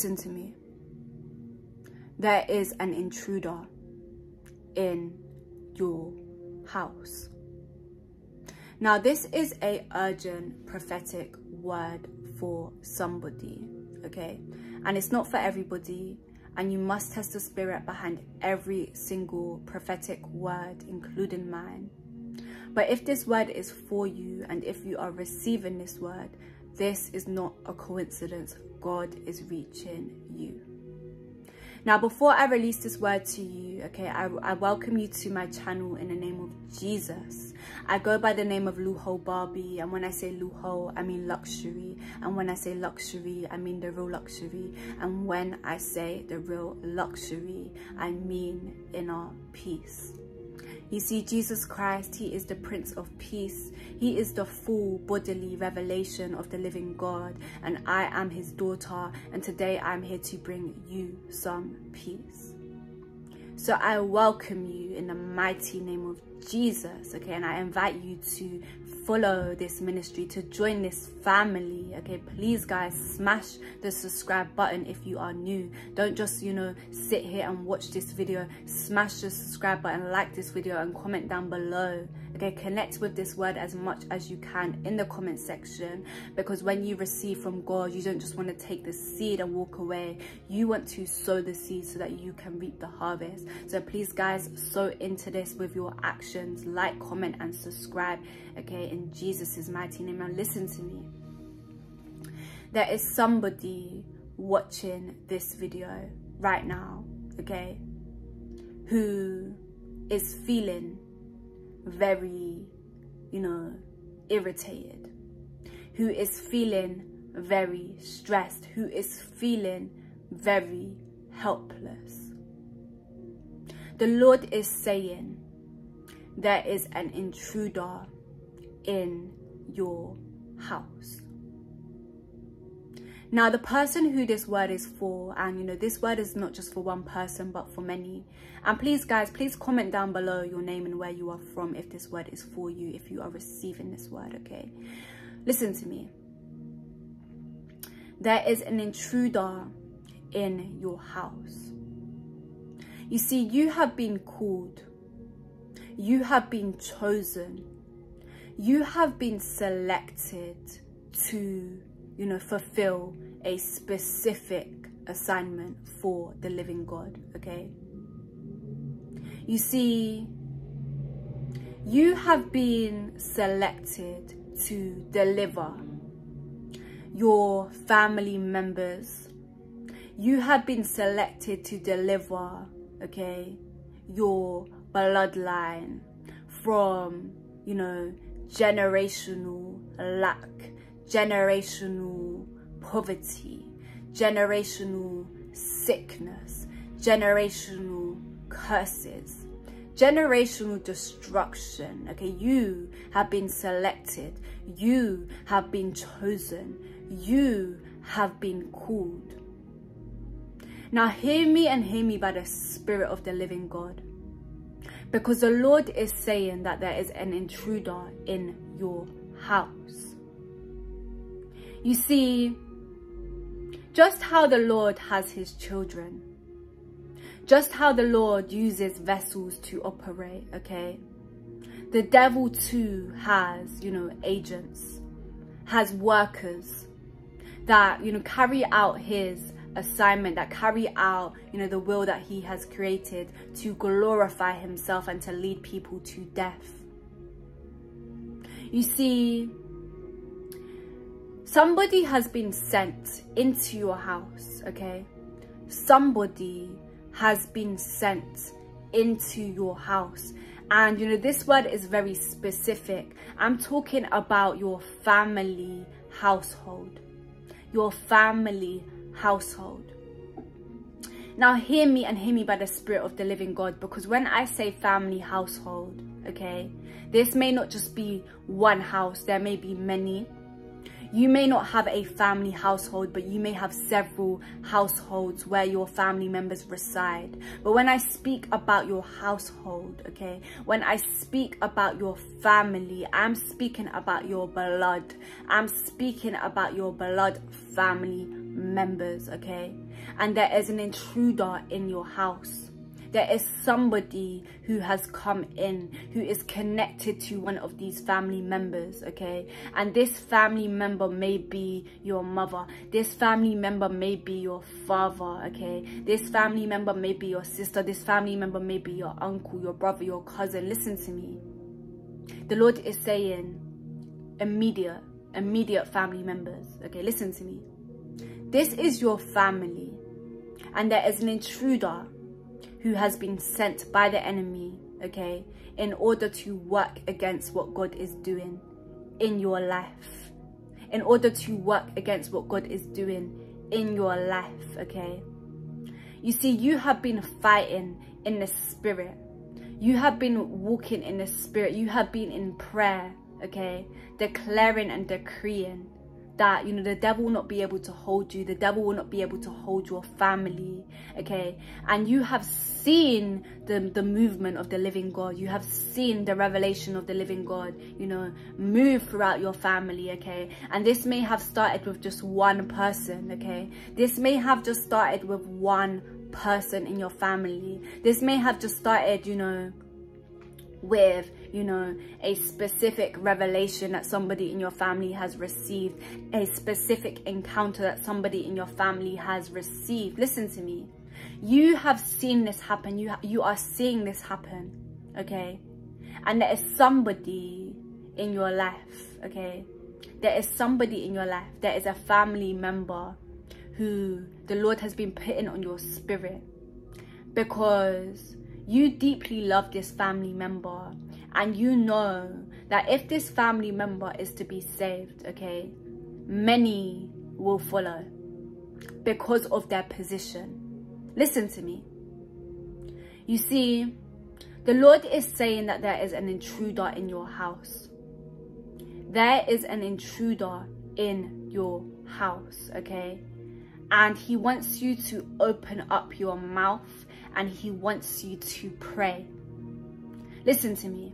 listen to me. There is an intruder in your house. Now, this is a urgent prophetic word for somebody, okay? And it's not for everybody. And you must test the spirit behind every single prophetic word, including mine. But if this word is for you and if you are receiving this word, this is not a coincidence. God is reaching you. Now, before I release this word to you, okay, I, I welcome you to my channel in the name of Jesus. I go by the name of Lujo Barbie, and when I say Lujo, I mean luxury. And when I say luxury, I mean the real luxury. And when I say the real luxury, I mean inner peace. You see, Jesus Christ, he is the Prince of Peace. He is the full bodily revelation of the living God. And I am his daughter. And today I'm here to bring you some peace. So I welcome you in the mighty name of Jesus, okay? And I invite you to follow this ministry, to join this family, okay? Please, guys, smash the subscribe button if you are new. Don't just, you know, sit here and watch this video. Smash the subscribe button, like this video, and comment down below, okay? Connect with this word as much as you can in the comment section because when you receive from God, you don't just want to take the seed and walk away. You want to sow the seed so that you can reap the harvest. So please, guys, sow into this with your actions. Like, comment, and subscribe, okay? In Jesus' mighty name. Now listen to me. There is somebody watching this video right now, okay? Who is feeling very, you know, irritated, who is feeling very stressed, who is feeling very helpless. The Lord is saying there is an intruder in your house. Now, the person who this word is for, and you know, this word is not just for one person, but for many. And please, guys, please comment down below your name and where you are from if this word is for you, if you are receiving this word, okay? Listen to me. There is an intruder in your house. You see, you have been called, you have been chosen, you have been selected to you know, fulfill a specific assignment for the living God, okay? You see, you have been selected to deliver your family members. You have been selected to deliver, okay, your bloodline from, you know, generational lack, generational poverty, generational sickness, generational curses, generational destruction. Okay, you have been selected, you have been chosen, you have been called. Now, hear me and hear me by the Spirit of the living God. Because the Lord is saying that there is an intruder in your house. You see, just how the Lord has his children, just how the Lord uses vessels to operate, okay? The devil too has, you know, agents, has workers that, you know, carry out his assignment, that carry out, you know, the will that he has created to glorify himself and to lead people to death. You see, somebody has been sent into your house okay? Somebody has been sent into your house. And you know this word is very specific. I'm talking about your family household. Your family household. Now hear me and hear me by the spirit of the living god because when i say family household okay this may not just be one house. There may be many you may not have a family household, but you may have several households where your family members reside. But when I speak about your household, okay, when I speak about your family, I'm speaking about your blood. I'm speaking about your blood family members, okay? And there is an intruder in your house there is somebody who has come in who is connected to one of these family members okay? And this family member may be your mother. This family member may be your father okay? This family member may be your sister. This family member may be your uncle your brother your cousin. Listen to me. The lord is saying immediate immediate family members okay? Listen to me. This is your family and there is an intruder who has been sent by the enemy, okay, in order to work against what God is doing in your life. In order to work against what God is doing in your life, okay. You see, you have been fighting in the spirit. You have been walking in the spirit. You have been in prayer, okay, declaring and decreeing that you know the devil will not be able to hold you. The devil will not be able to hold your family okay? And you have seen the the movement of the living god. You have seen the revelation of the living god you know move throughout your family okay? And this may have started with just one person okay? This may have just started with one person in your family. This may have just started you know with you know a specific revelation that somebody in your family has received a specific encounter that somebody in your family has received. Listen to me. You have seen this happen. You you are seeing this happen okay? And there is somebody in your life okay? There is somebody in your life. There is a family member who the lord has been putting on your spirit because you deeply love this family member and you know that if this family member is to be saved okay many will follow because of their position. Listen to me. You see the lord is saying that there is an intruder in your house. There is an intruder in your house okay? And he wants you to open up your mouth and he wants you to pray. Listen to me.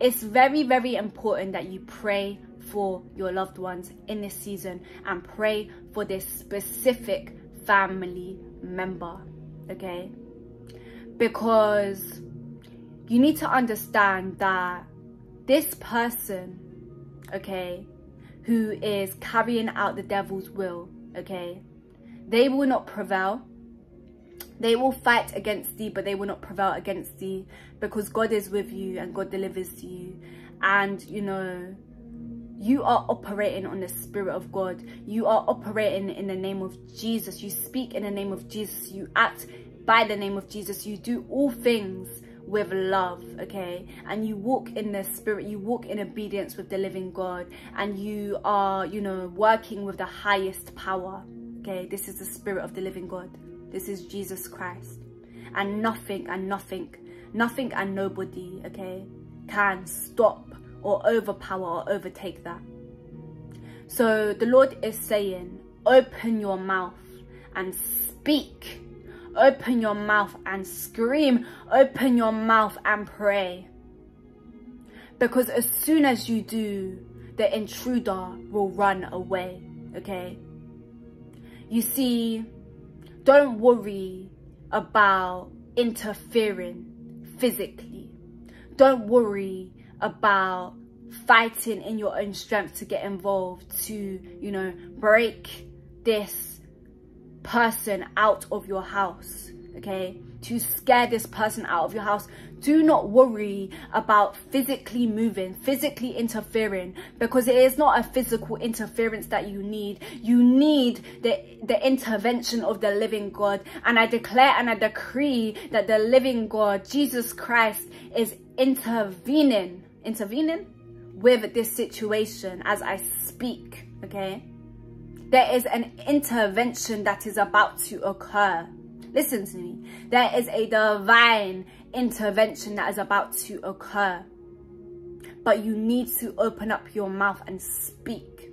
It's very, very important that you pray for your loved ones in this season and pray for this specific family member, okay? Because you need to understand that this person, okay, who is carrying out the devil's will, okay, they will not prevail they will fight against thee, but they will not prevail against thee because God is with you and God delivers you. And, you know, you are operating on the Spirit of God. You are operating in the name of Jesus. You speak in the name of Jesus. You act by the name of Jesus. You do all things with love okay and you walk in the spirit you walk in obedience with the living god and you are you know working with the highest power okay this is the spirit of the living god this is Jesus Christ. And nothing and nothing, nothing and nobody, okay, can stop or overpower or overtake that. So the Lord is saying, open your mouth and speak. Open your mouth and scream. Open your mouth and pray. Because as soon as you do, the intruder will run away, okay? You see, don't worry about interfering physically. Don't worry about fighting in your own strength to get involved to, you know, break this person out of your house, okay? To scare this person out of your house. Do not worry about physically moving, physically interfering, because it is not a physical interference that you need. You need the, the intervention of the living God. And I declare and I decree that the living God, Jesus Christ, is intervening, intervening with this situation as I speak, okay? There is an intervention that is about to occur Listen to me. There is a divine intervention that is about to occur. But you need to open up your mouth and speak.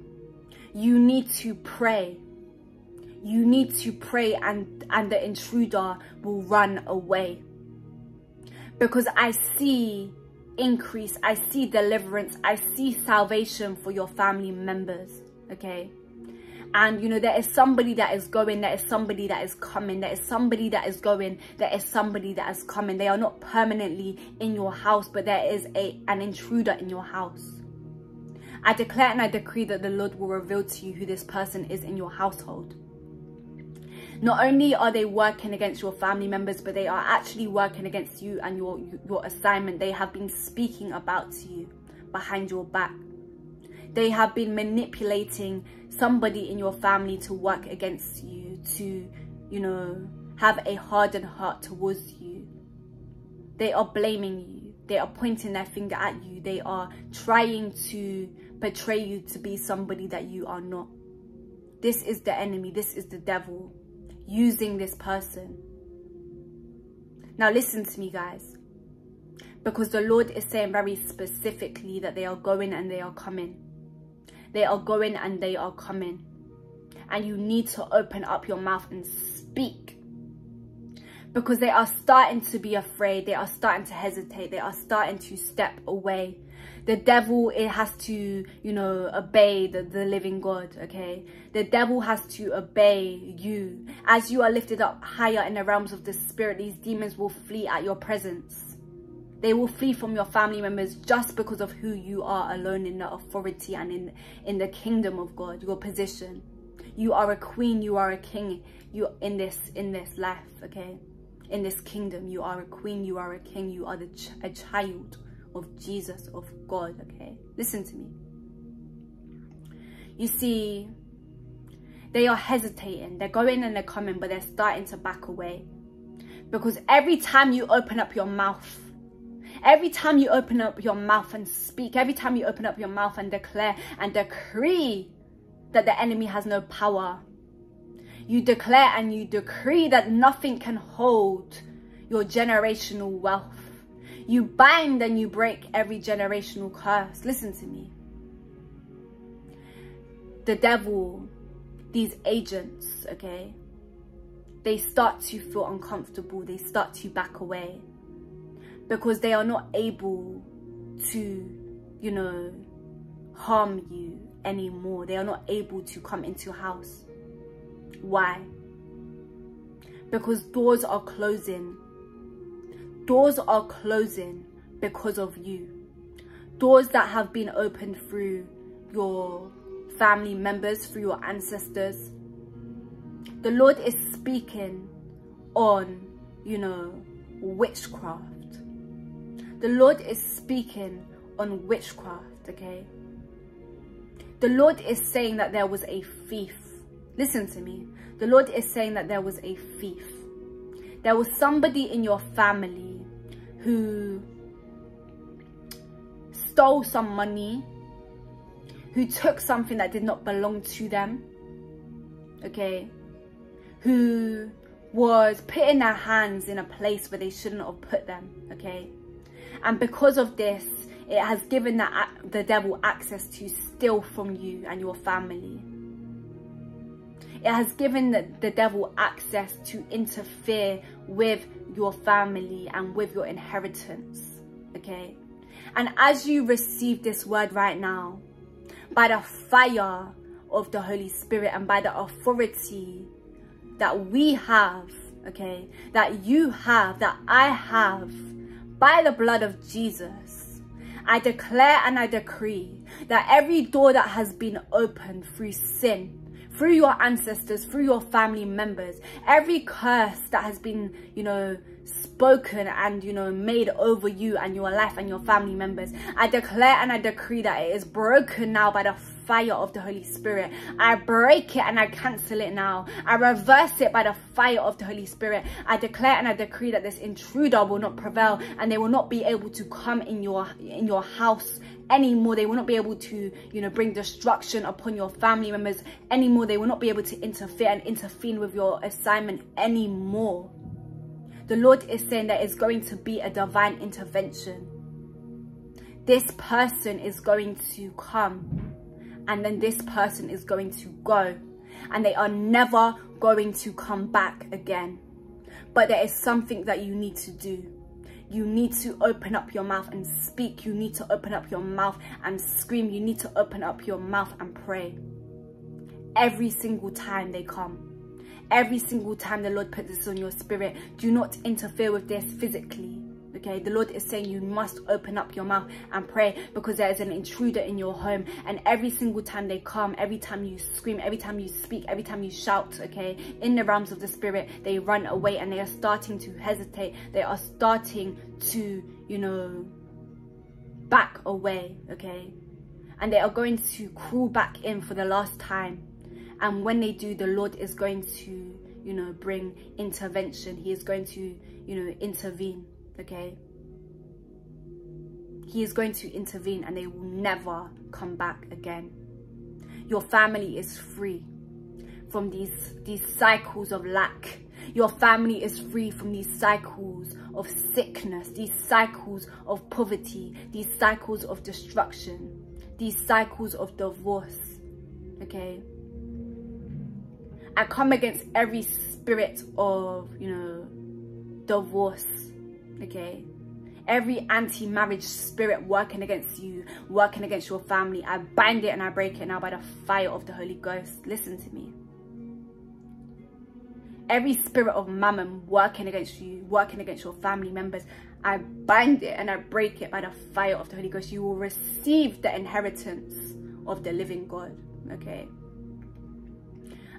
You need to pray. You need to pray and, and the intruder will run away. Because I see increase. I see deliverance. I see salvation for your family members. Okay. And you know there is somebody that is going there is somebody that is coming there is somebody that is going there is somebody that is coming. They are not permanently in your house but there is a an intruder in your house. I declare and i decree that the lord will reveal to you who this person is in your household. Not only are they working against your family members but they are actually working against you and your your assignment. They have been speaking about you behind your back. They have been manipulating somebody in your family to work against you, to, you know, have a hardened heart towards you. They are blaming you. They are pointing their finger at you. They are trying to portray you to be somebody that you are not. This is the enemy. This is the devil using this person. Now listen to me, guys. Because the Lord is saying very specifically that they are going and they are coming. They are going and they are coming. And you need to open up your mouth and speak. Because they are starting to be afraid. They are starting to hesitate. They are starting to step away. The devil, it has to, you know, obey the, the living God, okay? The devil has to obey you. As you are lifted up higher in the realms of the spirit, these demons will flee at your presence they will flee from your family members just because of who you are alone in the authority and in, in the kingdom of God, your position. You are a queen, you are a king, you in this in this life, okay? In this kingdom, you are a queen, you are a king, you are the ch a child of Jesus, of God, okay? Listen to me. You see, they are hesitating. They're going and they're coming, but they're starting to back away. Because every time you open up your mouth, Every time you open up your mouth and speak, every time you open up your mouth and declare and decree that the enemy has no power, you declare and you decree that nothing can hold your generational wealth. You bind and you break every generational curse. Listen to me. The devil, these agents, okay, they start to feel uncomfortable. They start to back away because they are not able to, you know, harm you anymore. They are not able to come into your house. Why? Because doors are closing. Doors are closing because of you. Doors that have been opened through your family members, through your ancestors. The Lord is speaking on, you know, witchcraft the Lord is speaking on witchcraft, okay? The Lord is saying that there was a thief. Listen to me. The Lord is saying that there was a thief. There was somebody in your family who stole some money, who took something that did not belong to them, okay? Who was putting their hands in a place where they shouldn't have put them, okay? And because of this, it has given that the devil access to steal from you and your family. It has given the, the devil access to interfere with your family and with your inheritance. Okay? And as you receive this word right now, by the fire of the Holy Spirit and by the authority that we have, okay, that you have, that I have, by the blood of Jesus, I declare and I decree that every door that has been opened through sin, through your ancestors, through your family members, every curse that has been, you know, spoken and, you know, made over you and your life and your family members, I declare and I decree that it is broken now by the fire of the Holy Spirit. I break it and I cancel it now. I reverse it by the fire of the Holy Spirit. I declare and I decree that this intruder will not prevail and they will not be able to come in your in your house anymore. They will not be able to, you know, bring destruction upon your family members anymore. They will not be able to interfere and intervene with your assignment anymore. The Lord is saying that it's going to be a divine intervention. This person is going to come and then this person is going to go and they are never going to come back again. But there is something that you need to do. You need to open up your mouth and speak. You need to open up your mouth and scream. You need to open up your mouth and pray. every single time they come. Every single time the Lord puts this on your spirit, do not interfere with this physically okay? The lord is saying you must open up your mouth and pray because there is an intruder in your home. And every single time they come every time you scream every time you speak every time you shout okay in the realms of the spirit they run away and they are starting to hesitate. They are starting to you know back away okay? And they are going to crawl back in for the last time. And when they do the lord is going to you know bring intervention. He is going to you know intervene okay? He is going to intervene and they will never come back again. Your family is free from these these cycles of lack. Your family is free from these cycles of sickness these cycles of poverty these cycles of destruction these cycles of divorce okay? I come against every spirit of you know divorce okay? Every anti-marriage spirit working against you working against your family i bind it and i break it now by the fire of the holy ghost. Listen to me. Every spirit of mammon working against you working against your family members i bind it and i break it by the fire of the holy ghost. You will receive the inheritance of the living god. Okay?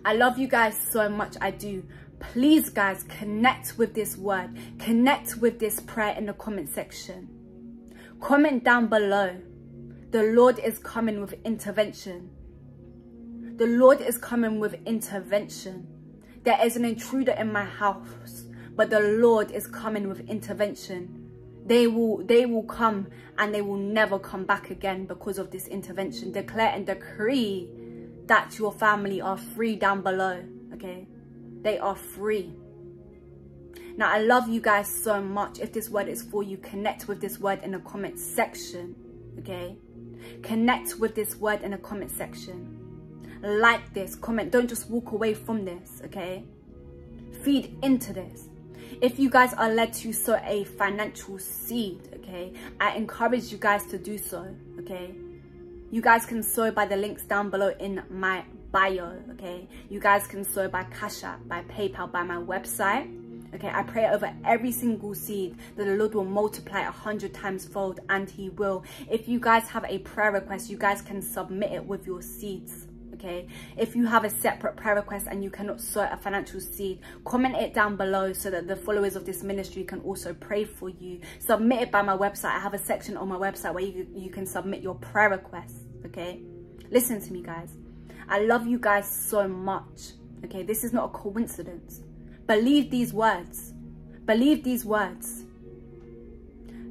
I love you guys so much. I do please guys connect with this word. Connect with this prayer in the comment section. Comment down below. The lord is coming with intervention. The lord is coming with intervention. There is an intruder in my house but the lord is coming with intervention. They will they will come and they will never come back again because of this intervention. Declare and decree that your family are free down below okay they are free. Now, I love you guys so much. If this word is for you, connect with this word in the comment section, okay? Connect with this word in the comment section. Like this, comment. Don't just walk away from this, okay? Feed into this. If you guys are led to sow a financial seed, okay? I encourage you guys to do so, okay? You guys can sow by the links down below in my bio okay? You guys can sow by cash app by paypal by my website okay? I pray over every single seed that the lord will multiply a hundred times fold and he will. If you guys have a prayer request you guys can submit it with your seeds okay? If you have a separate prayer request and you cannot sow a financial seed comment it down below so that the followers of this ministry can also pray for you. Submit it by my website. I have a section on my website where you, you can submit your prayer requests okay? Listen to me guys I love you guys so much. Okay, this is not a coincidence. Believe these words. Believe these words.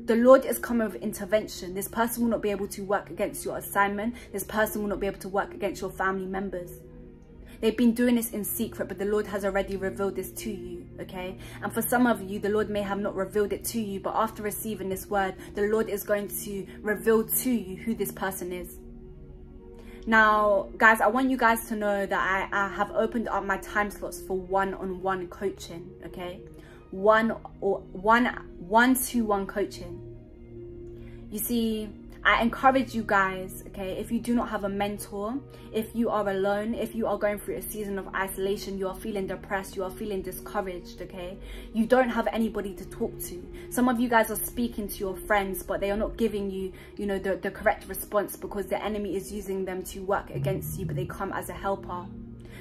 The Lord is coming with intervention. This person will not be able to work against your assignment. This person will not be able to work against your family members. They've been doing this in secret, but the Lord has already revealed this to you, okay? And for some of you, the Lord may have not revealed it to you, but after receiving this word, the Lord is going to reveal to you who this person is now guys i want you guys to know that i, I have opened up my time slots for one-on-one -on -one coaching okay? One or one one-to-one coaching. You see I encourage you guys, okay, if you do not have a mentor, if you are alone, if you are going through a season of isolation, you are feeling depressed, you are feeling discouraged, okay, you don't have anybody to talk to. Some of you guys are speaking to your friends, but they are not giving you, you know, the, the correct response because the enemy is using them to work against you, but they come as a helper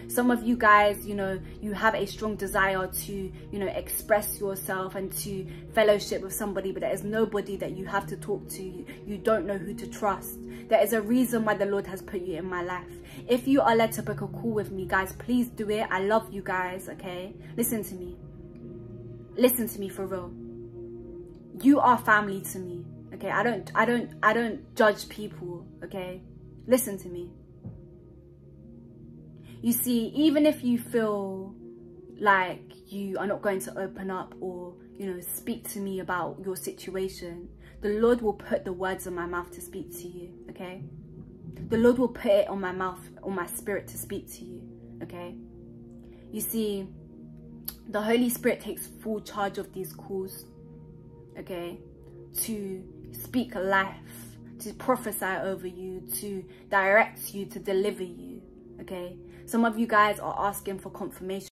some of you guys you know you have a strong desire to you know express yourself and to fellowship with somebody but there is nobody that you have to talk to. You don't know who to trust. There is a reason why the lord has put you in my life. If you are led to book a call with me guys please do it. I love you guys okay? Listen to me. Listen to me for real. You are family to me okay? I don't i don't i don't judge people okay? Listen to me you see, even if you feel like you are not going to open up or, you know, speak to me about your situation, the Lord will put the words on my mouth to speak to you, okay? The Lord will put it on my mouth, on my spirit to speak to you, okay? You see, the Holy Spirit takes full charge of these calls, okay? To speak life, to prophesy over you, to direct you, to deliver you, okay? Some of you guys are asking for confirmation